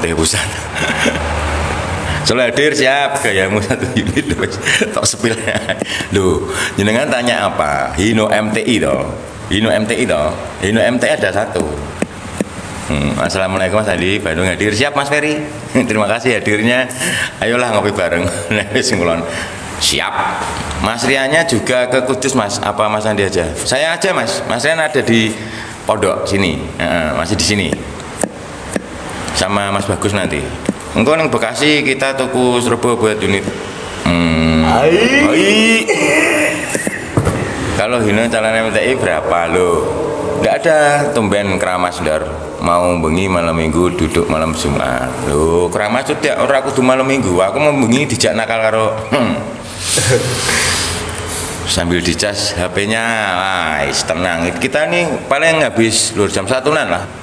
MOT pusat. Hadir siap gayamu satu unit tok sepil. Loh, jenengan tanya apa? Hino MTI toh. Hino MTI toh. Hino MTI ada satu. Hmm, Assalamualaikum Mas Adi, Bandung hadir siap Mas Ferry. Terima kasih hadirnya. Ayolah ngopi bareng. Nah, wis ngulon. Siap. Mas Rianya juga ke Kudus Mas. Apa Mas Andi aja? Saya aja Mas. Mas Rian ada di Pondok sini. Heeh, masih di sini. Sama Mas Bagus nanti. Engkau yang Bekasi kita tuku serba buat unit. Hmm. Hai. Kalau Hino calon MTI berapa lo? Enggak ada tumben keramas dar mau bengi malam minggu duduk malam Jumat. Lo keramas sudah orang aku malam minggu. Aku mau bengi dijak nakal karo hmm. sambil dicas HP-nya wais tenang kita nih paling habis lur jam satuan lah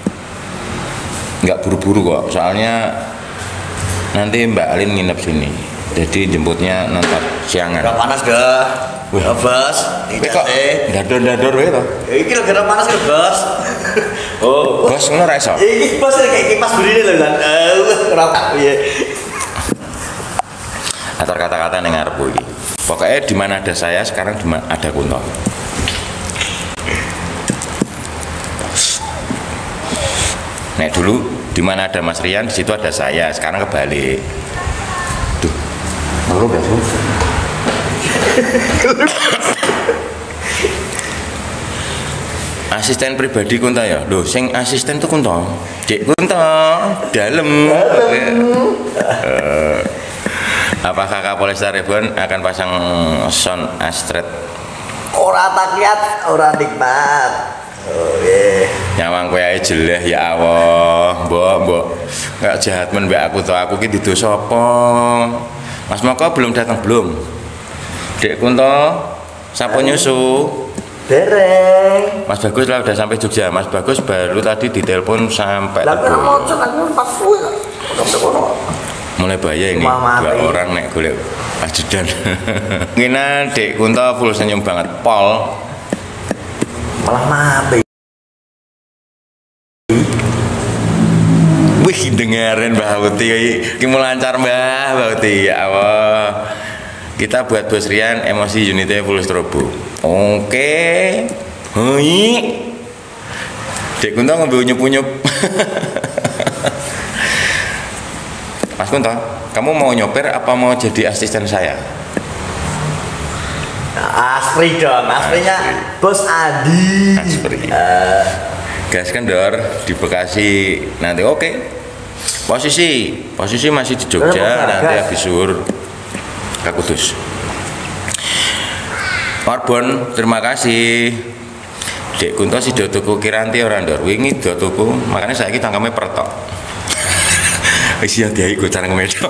nggak buru-buru kok soalnya nanti Mbak Alin nginep sini jadi jemputnya nonton siangan Gak panas gak? Gak bos, tidak kok sih. dador-dador wae to Ini lagi gak panas gak bos? Oh, bos ngono ra iso ini bos ini kayak kipas begini loh kan? Eh, kenapa? Iya. atur kata-kata ning ngarepku iki pokoknya di mana ada saya sekarang di mana ada Kunto Nek dulu di mana ada Mas Rian di situ ada saya. Sekarang kebalik. Duh. Lalu gak asisten pribadi Kunto ya? Loh sing asisten tuh Kunto. Dek Kunto dalam apakah Kapolresta Cirebon akan pasang sound astret Ora takiat, ora nikmat. Oh iya. Nyawang kowe ae jeleh ya Allah. Mbok mbok. Gak jahat men mbak aku to. Aku ki dido sapa? Mas Moko belum datang belum? Dek Kunto Sapo nyusu? Dereng. Mas Bagus lah udah sampai Jogja. Mas Bagus baru tadi ditelepon sampai Lah mau mulai bahaya ini. Mama dua orang nek golek ajudan. Ngina Dek Kunto full senyum banget. Pol. Malah mati. Wih dengerin Mbah Uti mau lancar Mbah Mbah Uti Ya Allah. Kita buat Bos Rian emosi unitnya full strobo. Oke. Hui Dek Kunto ngambil unyup-unyup Mas Kunto Kamu mau nyopir apa mau jadi asisten saya? Aspri dong, asprinya Bos Adi. Aspri. Eh, Gas kendor di Bekasi. Nanti oke posisi posisi masih di Jogja nanti habis zuhur ke Kudus. Marbon terima kasih. Dek Kunto si do tuku kiranti orang ndor wingi do tuku makanya saya kita tangkame pertok. Wis ya dia ikut cara ngemedo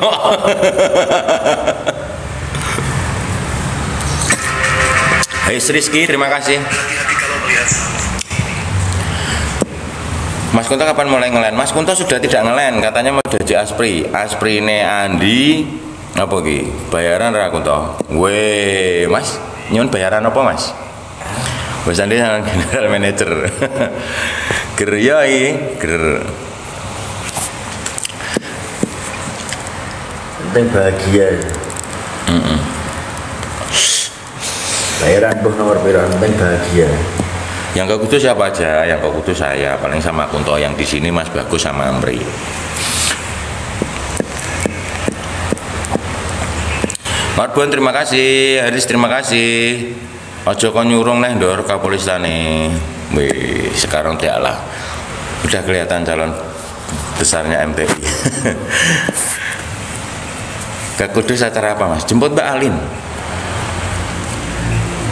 Hai Rizky, terima kasih. Mas Kunto kapan mulai ngelen? Mas Kunto sudah tidak ngelen, katanya mau jadi aspri. Aspri ne Andi apa ki? Bayaran ra Kunto? Weh, Mas, nyun bayaran apa Mas? Mas Andi sama general manager. ger yoi, ger. penting bahagia. Bayaran buh nomor piro penting bahagia. Yang ke Kudus siapa aja? Yang ke Kudus saya, paling sama Kunto. Yang di sini Mas Bagus sama Amri. Marbon terima kasih, Haris terima kasih. Ojo kon nyurung neh ndor kapolistane. Wih, sekarang tidak lah. Udah kelihatan calon besarnya MTI. Ke Kudus acara apa Mas? Jemput Mbak Alin.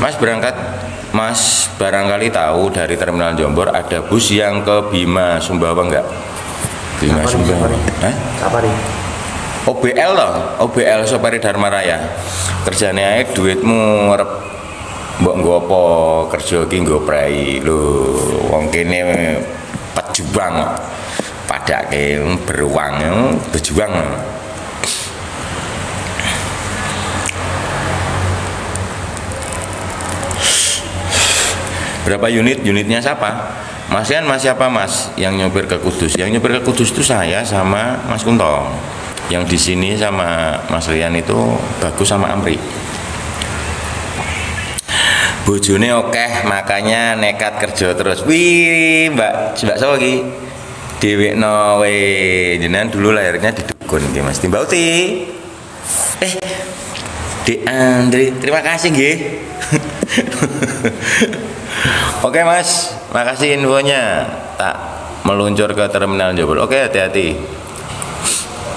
Mas berangkat Mas barangkali tahu dari terminal Jombor ada bus yang ke Bima Sumbawa enggak? Bima Apa nih, Sumbawa. Apa nih? OBL loh, OBL Sopari Dharma Raya. Kerjane ae duitmu ngarep mbok nggo apa kerja ki nggo prai lho wong kene pejuang padake beruang berjuang berapa unit unitnya siapa Mas Rian mas siapa mas yang nyopir ke Kudus? Yang nyopir ke Kudus itu saya sama Mas Kunto. Yang di sini sama Mas Rian itu bagus sama Amri. Bojone oke makanya nekat kerja terus. Wih, Mbak, Mbak sapa iki? Dewi no we. Jenengan dulu lahirnya di Dukun nggih Mas Timbauti. Eh, Dek Andri, terima kasih nggih. Oke Mas, makasih infonya. Tak meluncur ke terminal Jobol. Oke, hati-hati.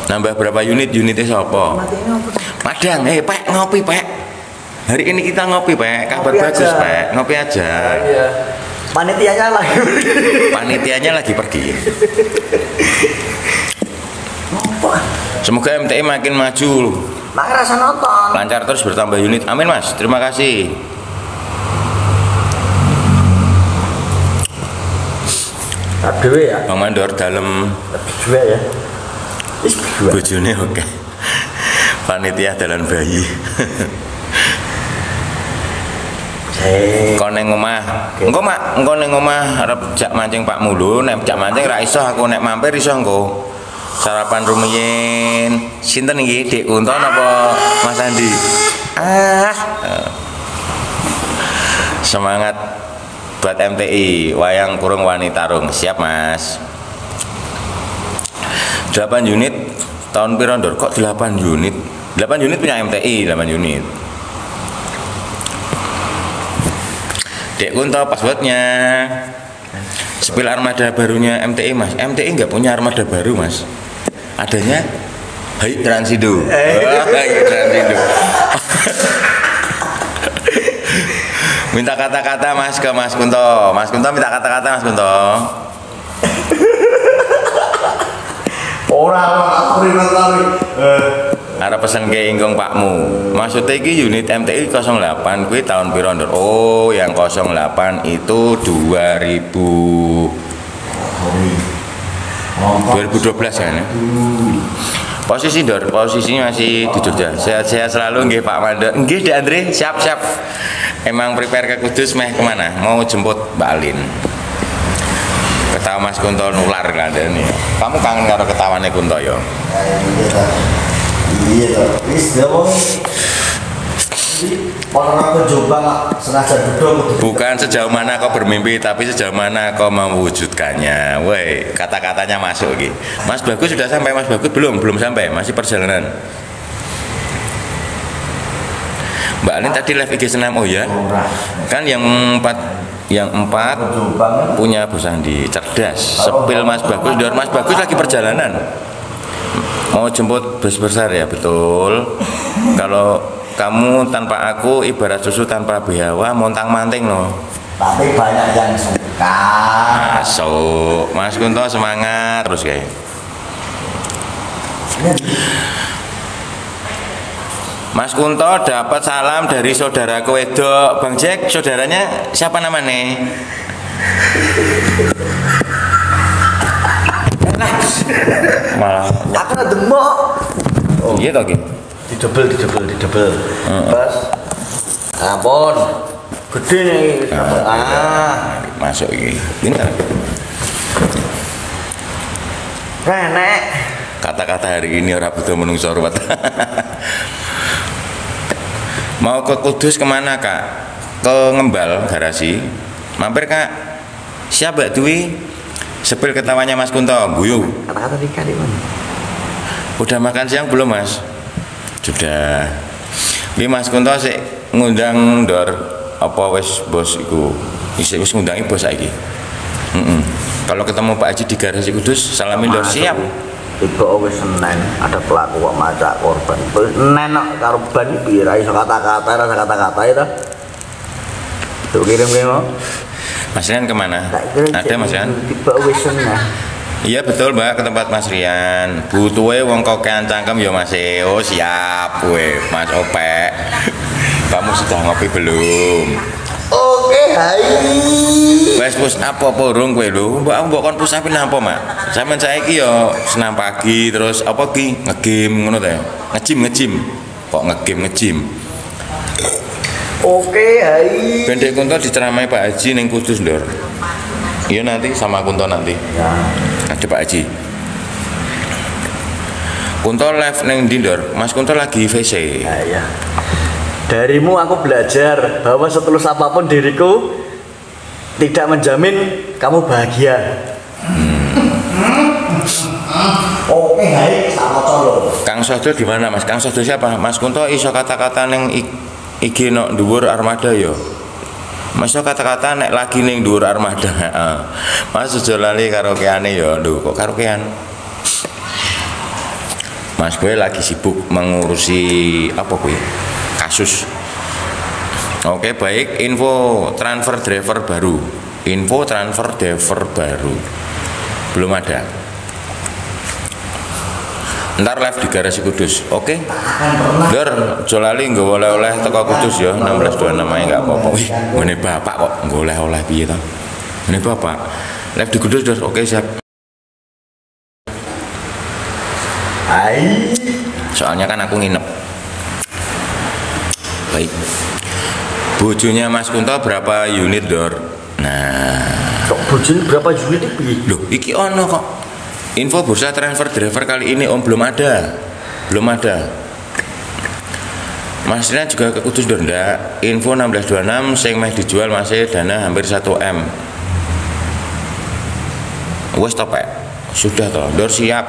Nambah berapa unit? Unitnya siapa? Madang, eh Pak, ngopi Pak. Hari ini kita ngopi Pak, kabar Ngopi bagus aja. Pak, ngopi aja. Iya. Panitianya lagi. Panitianya lagi pergi. Semoga MTI makin maju, rasa nonton. lancar terus bertambah unit. Amin Mas, terima kasih. Adewe ya. Bang Mandor dalam Berdua ya. Wis berdua. bojone oke. Panitia dalan bayi. Saya Engko ning omah. Engko mak, engko ning omah arep jak mancing Pak Mulu, nek jak mancing ra iso aku nek mampir iso engko. Sarapan rumiyin. Sinten iki, Dik Kunto napa Mas Andi? Ah. eh. Semangat buat MTI, wayang kurung wani tarung. Siap, Mas. 8 unit tahun piro Ndor? kok 8 unit? 8 unit punya MTI 8 unit. Dek Kunto passwordnya. Spill armada barunya MTI mas. MTI nggak punya armada baru mas. Adanya Hai Transido Hai Transido Minta kata-kata mas ke Mas Kunto Mas Kunto minta kata-kata Mas Kunto Ora aku rinat-rinat. Eh. Arep pesen ke ingkung Pakmu. Maksudnya iki unit MTI 08 kuwi tahun piro Ndor? Oh, yang 08 itu 2000 2012 kan ya? Posisi Dor, posisinya masih di Jogja. Sehat-sehat selalu nggih Pak Mando. Nggih Dek Andre, siap-siap. Emang prepare ke Kudus meh ke mana? Mau jemput Mbak Alin. Ketawa Mas Kunto nular kan ini. Kamu kangen karo ketawane Kunto ya? Iya toh. Wis Orang aku coba Bukan sejauh mana kau bermimpi, tapi sejauh mana kau mewujudkannya. Woi, kata-katanya masuk gitu. Mas Bagus sudah sampai Mas Bagus? Belum? Belum sampai, masih perjalanan. Mbak Alin tadi live IG senam. Oh ya? Kan yang empat yang empat punya Bu Sandi. Cerdas sepil Mas. Bagus. Dan Mas Bagus lagi perjalanan. Mau jemput bus besar ya? Betul. Kalau kamu tanpa aku ibarat susu tanpa biawa montang manting loh tapi banyak yang suka. masuk. Mas Kunto semangat terus kayak. Mas Kunto dapat salam dari saudaraku wedok Bang Jack saudaranya siapa namanya? Malah. Aku demok. iya toh Didebel, didebel, didebel. Pas. Ampun. Gede nih. Ah. masuk ini pintar Renek. kata-kata hari ini orang betul menungso ruwet mau ke Kudus ke mana kak ke Ngembal garasi mampir kak siap mbak Dwi sepil ketawanya Mas Kunto guyu Kata-kata tiga di mana? udah makan siang belum mas sudah ini Mas Kunto sih ngundang dor apa wes bos iku Isi wis ngundangi bos saiki Mm-mm. kalau ketemu Pak Haji di garasi Kudus salamin dor siap Iku wis Senin ada pelaku kok maca korban. Senin kok karo ban iki ra iso kata-kata, rasa kata-kata itu. Tuh kirim kirim. Mas Rian ke mana? Ada Mas Rian? Tiba wis Senin. Iya betul mbak ke tempat Mas Rian Butuhnya wong kokean cangkem ya Mas E. Oh siap we Mas Opek Kamu sudah ngopi belum? Oke, hai. Wes push up apa urung kowe lho? Mbak aku mbok kon push upin apa, Mak? Sampeyan saiki yo senam pagi terus apa ki? Ngegame ngono ta? Ngejim ngejim. Kok ngegame ngejim? Oke, hai. Pendek kunto diceramai Pak Haji ning Kudus, Ndor. Iya nanti sama Kunto nanti. Ya. Ada Pak Haji. Kunto live neng Dindor. Mas Kunto lagi VC. Nah, ya. Darimu aku belajar bahwa setulus apa pun diriku tidak menjamin kamu bahagia. Oke, baik, sama colo. Kang Sodo di mana Mas? Kang Sodo siapa? Mas Kunto iso kata-kata neng IG no dhuwur armada yo. Mas iso kata-kata nek lagi ning dhuwur armada. Mas aja lali karaokeane yo. Lho, kok karaokean? Mas gue lagi sibuk mengurusi apa gue? Kasus. Oke, baik. Info transfer driver baru. Info transfer driver baru. Belum ada. Ntar live di garasi Kudus. Oke. Dor, Jolali nggak oleh-oleh teko Kudus ya 16 namanya nggak apa-apa. Wih, ngene bapak kok nggak oleh-oleh piye to? Ngene bapak. Live di Kudus. Oke, siap. Hai. Soalnya kan aku nginep. Baik. Bojonya Mas Kunto berapa unit, Dor? Nah, Kok bojone berapa unit iki? Loh, iki ono kok. Info bursa transfer driver kali ini Om belum ada. Belum ada. Masnya juga ke Kudus Donda. Info 1626 sing meh dijual masih dana hampir 1M. Wes stop. Sudah toh, dor siap.